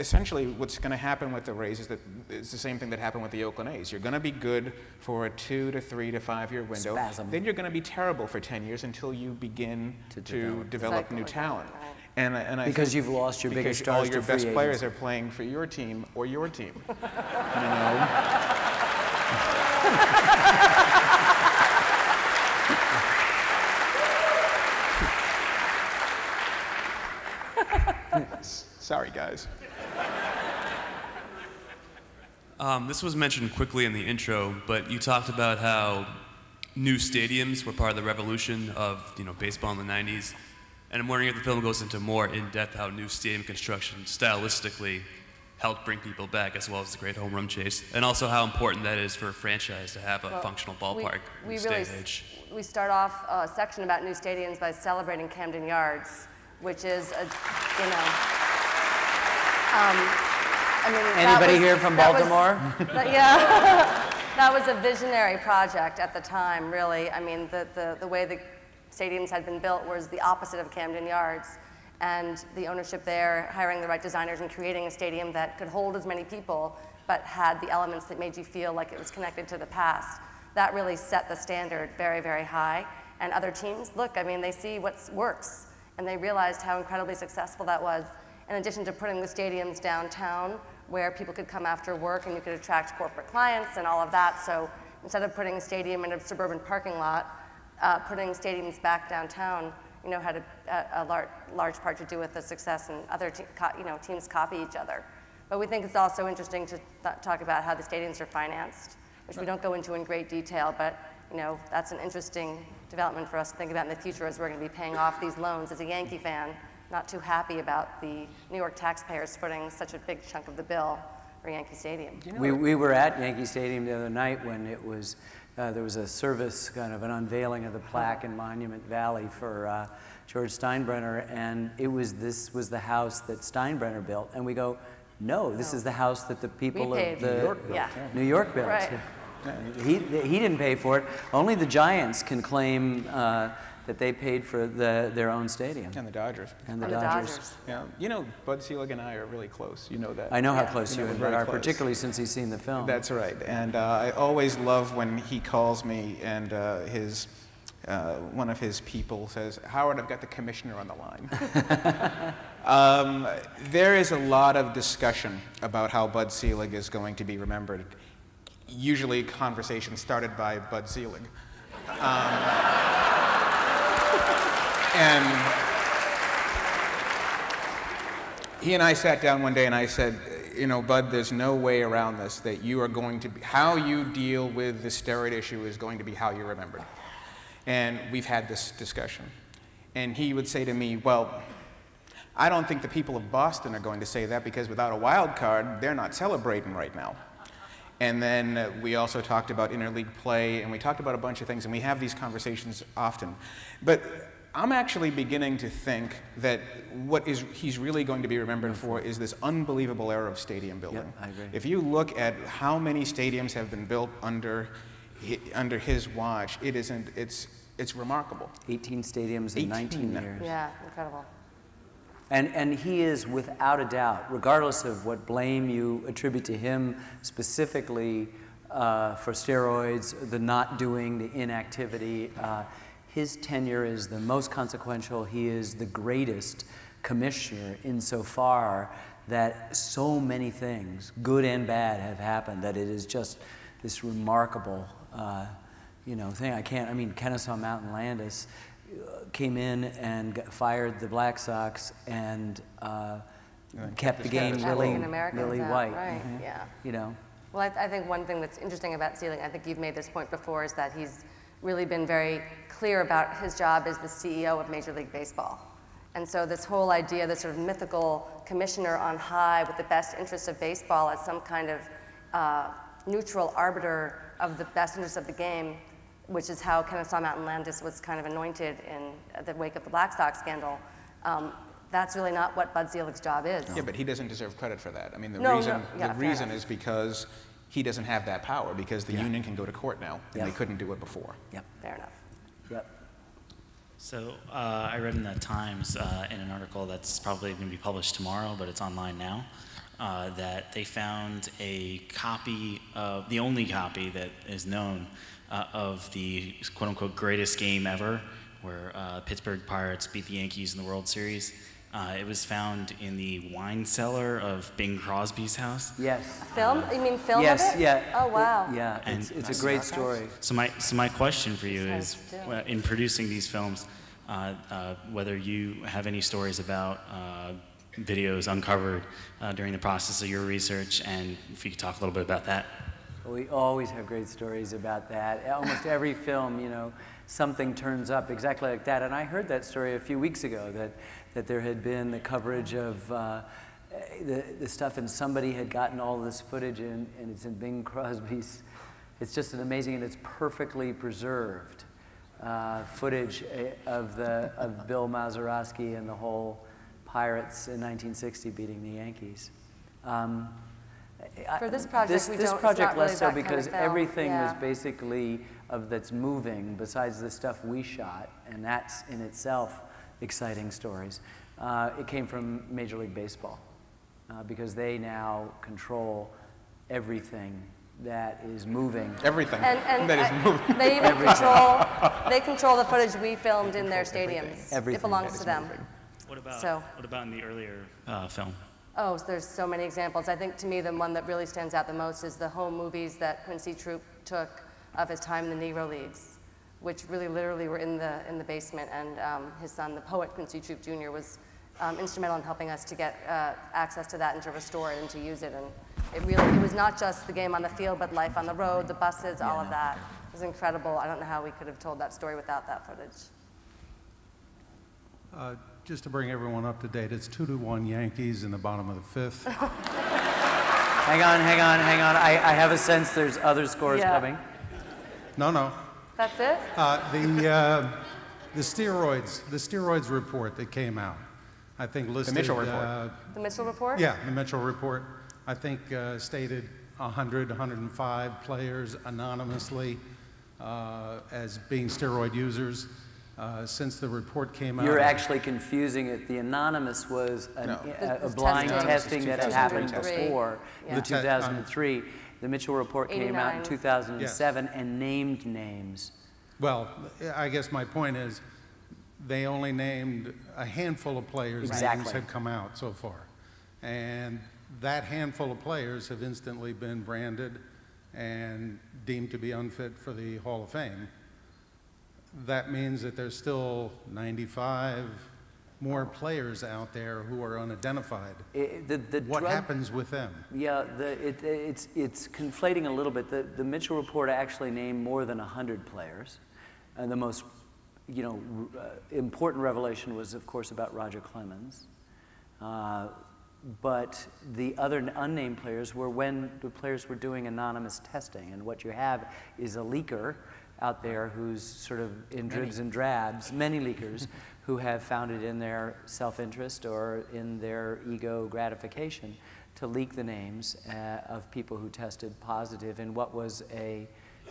essentially what's going to happen with the Rays is that it's the same thing that happened with the Oakland A's. You're going to be good for a two to three to five year window. Spasm. Then you're going to be terrible for 10 years until you begin to, develop. develop, Cycle new talent. And, and I Because you've lost your biggest because all your to best players agents. are playing for your team or your team. you know? Sorry, guys. Um, this was mentioned quickly in the intro, but you talked about how new stadiums were part of the revolution of you know baseball in the 90s, and I'm wondering if the film goes into more in depth how new stadium construction stylistically helped bring people back, as well as the great home run chase, and also how important that is for a franchise to have a Well, functional we- ballpark in we really day and s- age. We start off a section about new stadiums by celebrating Camden Yards, which is a, you know, um, I mean. Anybody was- here from that was- Baltimore? yeah, that was a visionary project at the time, really. I mean, the, the, the way the stadiums had been built was the opposite of Camden Yards. And the ownership there, hiring the right designers and creating a stadium that could hold as many people, but had the elements that made you feel like it was connected to the past. That really set the standard very, very high. And other teams, look, I mean, they see what works, and they realized how incredibly successful that was. In addition to putting the stadiums downtown, where people could come after work and you could attract corporate clients and all of that. So instead of putting a stadium in a suburban parking lot, uh, putting stadiums back downtown, you know, had a, a, a large, large part to do with the success, and other you know, teams copy each other. But we think it's also interesting to talk about how the stadiums are financed, which we don't go into in great detail, but you know, that's an interesting development for us to think about in the future as we're going to be paying off these loans. As a Yankee fan, not too happy about the New York taxpayers footing such a big chunk of the bill for Yankee Stadium. We, we were at Yankee Stadium the other night when it was, uh, there was a service, kind of an unveiling of the plaque in Monument Valley for uh, George Steinbrenner, and it was, this was the house that Steinbrenner built. And we go, no, this is the house that the people paid. of the New York built, yeah. yeah. New York built. Right. He, he didn't pay for it. Only the Giants can claim uh, that they paid for the, their own stadium. And the Dodgers. And the And the Dodgers. Dodgers. Yeah, you know, Bud Selig and I are really close. You know that. I know how close You you know, and we're are, close. particularly since he's seen the film. That's right. And uh, I always love when he calls me and uh, his, uh, one of his people says, Howard, I've got the commissioner on the line. um, there is a lot of discussion about how Bud Selig is going to be remembered. Usually, conversation started by Bud Selig. Um, and he and I sat down one day and I said, you know, Bud, there's no way around this that you are going to be, how you deal with the steroid issue is going to be how you're remembered. And we've had this discussion. And he would say to me, well, I don't think the people of Boston are going to say that because without a wild card, they're not celebrating right now. And then we also talked about interleague play, and we talked about a bunch of things, and we have these conversations often. But I'm actually beginning to think that what is he's really going to be remembered for is this unbelievable era of stadium building. I agree. If you look at how many stadiums have been built under under his watch, it isn't. It's it's remarkable. 18 stadiums in 19 18. years. Yeah, incredible. And, and he is, without a doubt, regardless of what blame you attribute to him specifically uh, for steroids, the not doing, the inactivity, uh, his tenure is the most consequential. He is the greatest commissioner insofar that so many things, good and bad, have happened that it is just this remarkable, uh, you know, thing. I can't. I mean, Kennesaw Mountain Landis uh, came in and got, fired the Black Sox and uh, kept the game really, African Americans really out, white. Right, yeah. You know, Well, I, I think one thing that's interesting about Selig, I think you've made this point before, is that he's really been very clear about his job as the CEO of Major League Baseball. And so this whole idea, this sort of mythical commissioner on high with the best interests of baseball as some kind of uh, neutral arbiter of the best interests of the game, which is how Kennesaw Mountain Landis was kind of anointed in the wake of the Black Sox scandal. Um, that's really not what Bud Selig's job is. Yeah, but he doesn't deserve credit for that. I mean, the No, no, reason yeah, the reason enough. is because he doesn't have that power because the union can go to court now, and Yeah. they couldn't do it before. Yep. Fair enough. Yep. So uh, I read in the Times uh, in an article that's probably going to be published tomorrow, but it's online now, uh, that they found a copy of the only copy that is known uh, of the quote unquote greatest game ever, where uh, Pittsburgh Pirates beat the Yankees in the World Series. Uh, it was found in the wine cellar of Bing Crosby's house. Yes. Film? You mean film yes, of it? yeah. Oh, wow. It- yeah, And it's, it's a great story. So my so my question for you is, to do. well, in producing these films, uh, uh, whether you have any stories about uh, videos uncovered uh, during the process of your research, and if you could talk a little bit about that. We always have great stories about that. Almost every film, you know, something turns up exactly like that. And I heard that story a few weeks ago that, that there had been the coverage of uh, the, the stuff, and somebody had gotten all this footage, and, and it's in Bing Crosby's. It's just an amazing, and it's perfectly preserved uh, footage eh, of, the, of Bill Mazeroski and the whole Pirates in 1960 beating the Yankees. Um, For this project, this, we this project not really less so that kind of because everything was basically of that's moving besides the stuff we shot, and that's in itself exciting stories. Uh, it came from Major League Baseball uh, because they now control everything that is moving. Everything And, and that is I- moving. they even Everything. control, they control the footage we filmed in their stadiums. It Everything belongs to them. moving. What about So- what about in the earlier uh, film? Oh, so there's so many examples. I think to me the one that really stands out the most is the home movies that Quincy Trouppe took of his time in the Negro Leagues, which really literally were in the in the basement. And um, his son, the poet Quincy Troupe Jr., was um, instrumental in helping us to get uh, access to that and to restore it and to use it. And it really it was not just the game on the field, but life on the road, the buses, all of that. It was incredible. I don't know how we could have told that story without that footage. Uh, Just to bring everyone up to date, it's two to one Yankees in the bottom of the fifth. Hang on, hang on, hang on. I, I have a sense there's other scores Yeah. coming. No, no. That's it? Uh, The, uh, the steroids, the steroids report that came out, I think listed. The Mitchell report. uh, The Mitchell report? Yeah, the Mitchell report, I think uh, stated 100, 105 players anonymously uh, as being steroid users. Uh, Since the report came out. You're actually confusing it. The anonymous was an, No. a, a blind testing. testing that had happened before Yeah. the The te- um, 2003. The Mitchell report came out in 89. 2007 and named names. Well, I guess my point is, they only named a handful of players' names Exactly. had come out so far. And that handful of players have instantly been branded and deemed to be unfit for the Hall of Fame. That means that there's still 95 more players out there who are unidentified. It- the, the What drug- happens with them? Yeah, the, it, it's, it's conflating a little bit. The, the Mitchell report actually named more than 100 players. And the most, you know, r- uh, important revelation was, of course, about Roger Clemens. Uh, but the other unnamed players were when the players were doing anonymous testing. And what you have is a leaker out there who's sort of in dribs and drabs, many leakers, who have found it in their self interest or in their ego gratification to leak the names uh, of people who tested positive in what was a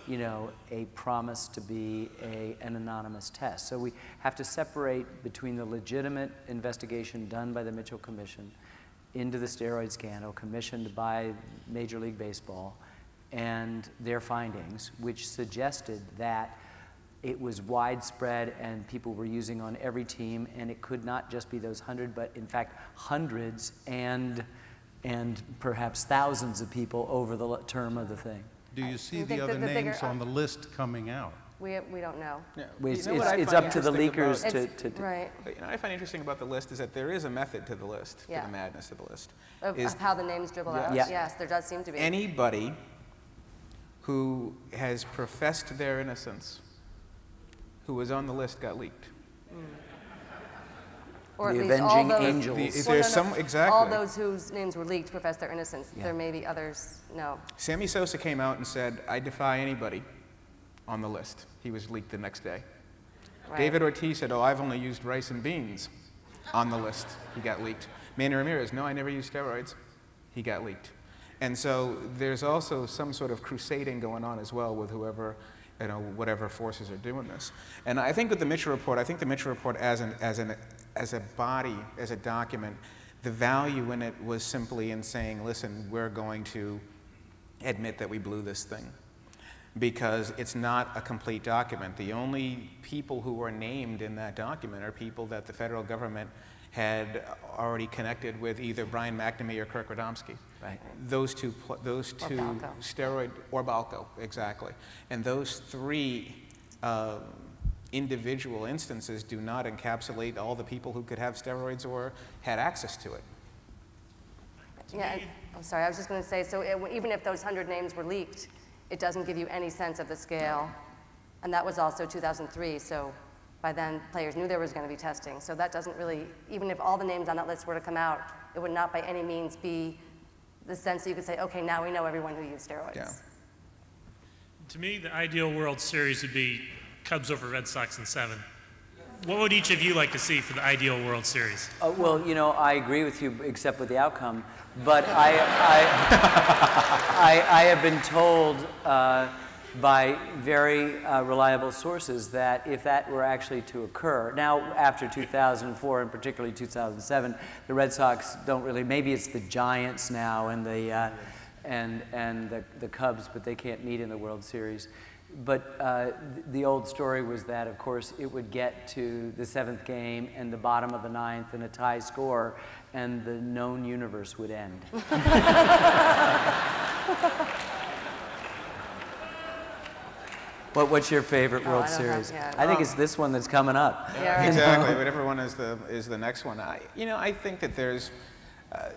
you know, a promise to be a, an anonymous test. So we have to separate between the legitimate investigation done by the Mitchell Commission into the steroid scandal commissioned by Major League Baseball and their findings, which suggested that it was widespread and people were using on every team, and it could not just be those hundred, but in fact hundreds and and perhaps thousands of people over the term of the thing. Do you see you the other that the bigger- names on the list coming out? We, we don't know. We- You It's, know what I it's up to the leakers about- to, It's- to, to- Right, But, You know, what I find interesting about the list is that there is a method to the list, to the madness of the list. of, Is of how the names dribble out. Yeah. Yes, there does seem to be. anybody who has professed their innocence, who was on the list, got leaked. Or at The least all avenging those. angels. The- Well, there's no, no, some- exactly. All those whose names were leaked profess their innocence. Yeah. There may be others, no. Sammy Sosa came out and said, I defy anybody on the list. He was leaked the next day. Right. David Ortiz said, Oh, I've only used rice and beans on the list. He got leaked. Manny Ramirez, No, I never used steroids. He got leaked. And so there's also some sort of crusading going on as well with whoever, you know, whatever forces are doing this. And I think with the Mitchell Report, I think the Mitchell Report as, an, as, an, as a body, as a document, the value in it was simply in saying, listen, we're going to admit that we blew this thing because it's not a complete document. The only people who are named in that document are people that the federal government had already connected with either Brian McNamee or Kirk Radomski. Right. Those two, those two Balco. steroid, or Balco, exactly. And those three uh, individual instances do not encapsulate all the people who could have steroids or had access to it. Yeah, and- I'm sorry, I was just going to say, so it- even if those 100 names were leaked, it doesn't give you any sense of the scale. And that was also 2003, so by then, players knew there was going to be testing. So that doesn't really, even if all the names on that list were to come out, it would not by any means be the sense that you could say, okay, now we know everyone who used steroids. Yeah. To me, the ideal World Series would be Cubs over Red Sox in seven. What would each of you like to see for the ideal World Series? Uh, well, you know, I agree with you, except with the outcome. But I, I, I, I have been told uh, by very uh, reliable sources that if that were actually to occur, now after 2004 and particularly 2007, the Red Sox don't really. Maybe it's the Giants now and the uh, and and the, the Cubs, but they can't meet in the World Series. But uh, the old story was that, of course, it would get to the seventh game and the bottom of the ninth and a tie score, and the known universe would end. what, what's your favorite Oh, World I don't have- Series? yeah. I think Oh. it's this one that's coming up. Yeah, right. Exactly. Whatever one is the is the next one. I, you know, I think that there's uh,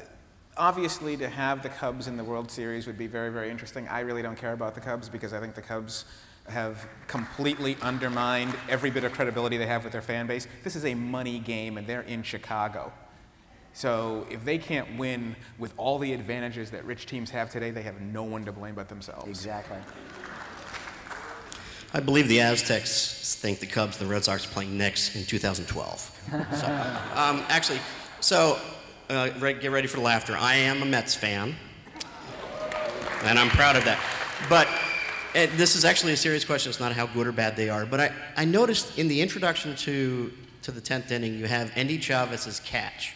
obviously to have the Cubs in the World Series would be very very interesting. I really don't care about the Cubs because I think the Cubs have completely undermined every bit of credibility they have with their fan base. This is a money game, and they're in Chicago. So if they can't win with all the advantages that rich teams have today, they have no one to blame but themselves. Exactly. I believe the Aztecs think the Cubs and the Red Sox are playing next in 2012. So, um, actually, so uh, re- get ready for the laughter. I am a Mets fan, and I'm proud of that. But and this is actually a serious question. It's not how good or bad they are. But I, I noticed in the introduction to, to the 10th inning, you have Endy Chavez's catch,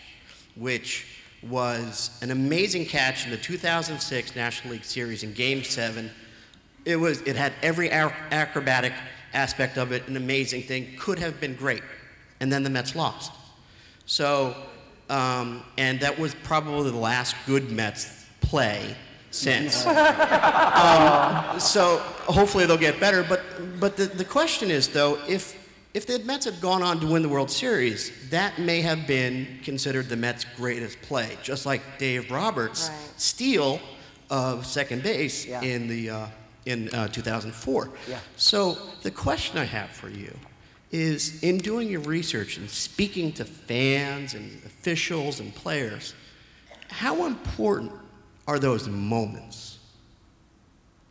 which was an amazing catch in the 2006 National League Series in Game 7 it was it had every acrobatic aspect of it an amazing thing could have been great and then the mets lost so um, and that was probably the last good mets play since um, so hopefully they'll get better but but the, the question is though if if the Mets had gone on to win the World Series, that may have been considered the Mets' greatest play, just like Dave Roberts' Right. steal of second base Yeah. in the uh, in uh, 2004. Yeah. So the question I have for you is, in doing your research and speaking to fans and officials and players, how important are those moments?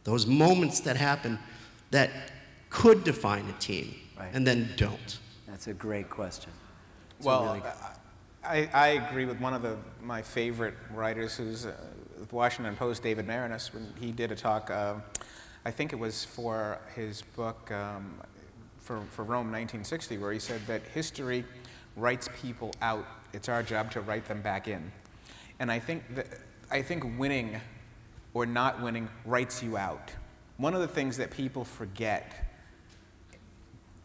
Those moments that happen that could define a team Right. and then don't. That's a great question. It's Well, really- I, I agree with one of the, my favorite writers who's uh, the Washington Post, David Maraniss, when he did a talk, uh, I think it was for his book um, for, for Rome 1960, where he said that history writes people out. It's our job to write them back in. And I think, that, I think winning or not winning writes you out. One of the things that people forget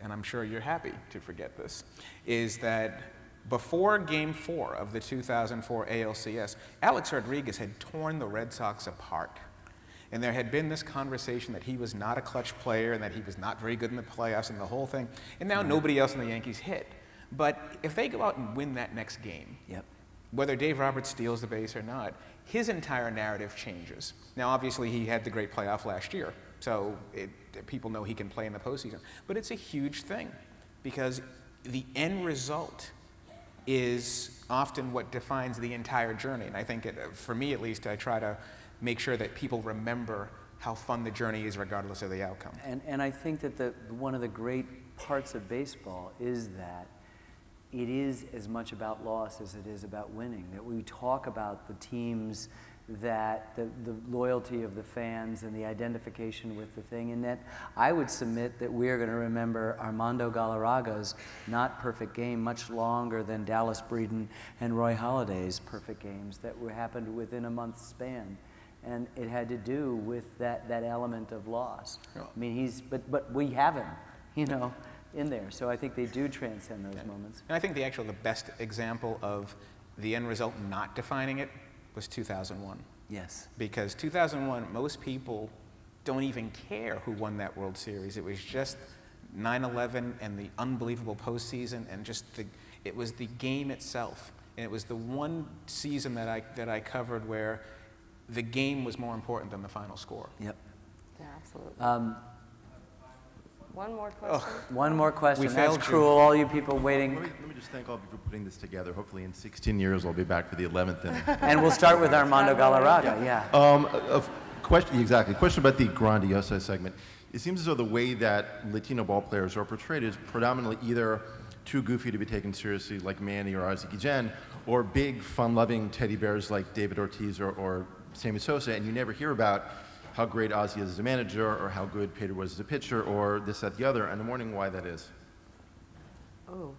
and I'm sure you're happy to forget this, is that before Game 4 of the 2004 ALCS, Alex Rodriguez had torn the Red Sox apart. And there had been this conversation that he was not a clutch player and that he was not very good in the playoffs and the whole thing. And now nobody else in the Yankees hit. But if they go out and win that next game, Yep. whether Dave Roberts steals the base or not, his entire narrative changes. Now, obviously, he had the great playoff last year, so it, people know he can play in the postseason. But it's a huge thing because the end result is often what defines the entire journey. And I think, it, for me at least, I try to make sure that people remember how fun the journey is regardless of the outcome. And, and I think that the, one of the great parts of baseball is that it is as much about loss as it is about winning. That we talk about the teams that the, the loyalty of the fans and the identification with the thing. And that I would submit that we're going to remember Armando Galarraga's not perfect game much longer than Dallas Braden and Roy Halladay's perfect games that were, happened within a month's span. And it had to do with that, that element of loss. I mean, he's, but, but we have him, you know, in there. So I think they do transcend those moments. And I think the actual, the best example of the end result not defining it was 2001. Yes. Because 2001, most people don't even care who won that World Series. It was just 9/11 and the unbelievable postseason, and just the, it was the game itself. And it was the one season that I that I covered where the game was more important than the final score. Yep. Yeah, absolutely. Um, One more question. one more question. We That's failed you. cruel, all you people waiting. Let me, let me just thank all of you for putting this together. Hopefully, in 16 years, I'll be back for the 11th inning. And we'll start with Armando Galarraga, yeah. Um, a- a question, exactly. Question about the Grandiosa segment. It seems as though the way that Latino ball players are portrayed is predominantly either too goofy to be taken seriously, like Manny or Ozzie Guillen, or big, fun-loving teddy bears like David Ortiz or, or Sammy Sosa, and you never hear about how great Ozzie is as a manager, or how good Pedro was as a pitcher, or this, that, the other, and I'm wondering why that is. Oh.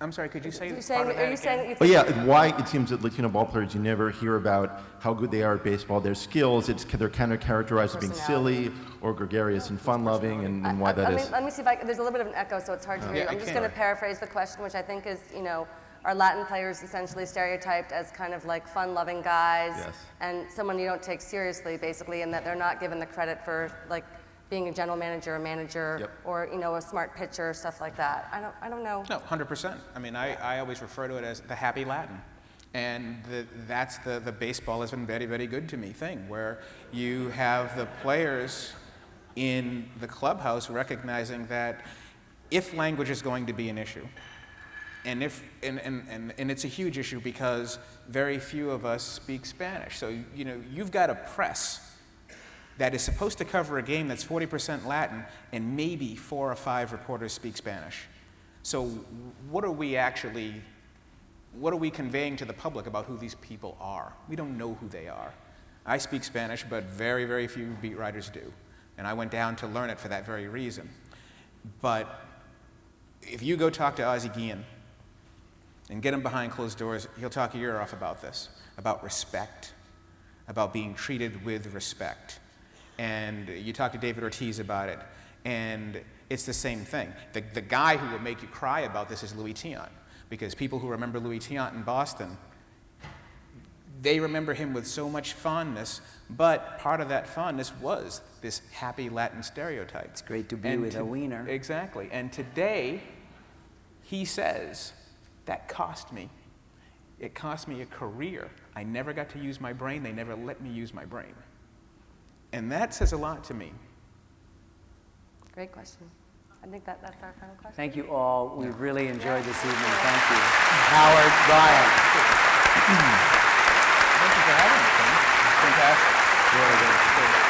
I'm sorry, could you say You're part saying, of are that you saying that again? you Well, think yeah, why it seems that Latino ballplayers, you never hear about how good they are at baseball, their skills, it's, they're kind of characterized as being silly or gregarious and fun-loving, and, and why that let is. Me, let me see if I, there's a little bit of an echo, so it's hard to Oh. hear. Yeah, I'm I just going to paraphrase the question, which I think is, you know, are Latin players essentially stereotyped as kind of like fun-loving guys Yes. and someone you don't take seriously, basically, and that they're not given the credit for like being a general manager, a manager, Yep. or you know, a smart pitcher, stuff like that. I don't, I don't know. No, 100%. I mean, I, I always refer to it as the happy Latin. And the, that's the, the baseball has been very, very good to me thing, where you have the players in the clubhouse recognizing that if language is going to be an issue, and, if, and, and, and, and it's a huge issue because very few of us speak Spanish. So, you know, you've got a press that is supposed to cover a game that's 40% Latin, and maybe four or five reporters speak Spanish. So, what are we actually, what are we conveying to the public about who these people are? We don't know who they are. I speak Spanish, but very, very few beat writers do. And I went down to learn it for that very reason. But if you go talk to Ozzie Guillen and get him behind closed doors, he'll talk your ear off about this, about respect, about being treated with respect. And you talk to David Ortiz about it, and it's the same thing. The, the guy who will make you cry about this is Luis Tiant, because people who remember Luis Tiant in Boston, they remember him with so much fondness, but part of that fondness was this happy Latin stereotype. It's great to be with a wiener. Exactly. And today, he says, that cost me. It cost me a career. I never got to use my brain. They never let me use my brain. And that says a lot to me. Great question. I think that, that's our final question. Thank you all. We've really enjoyed this evening. Thank you. Howard, Bryant. Thank you for having me. Fantastic. Really good. Fantastic.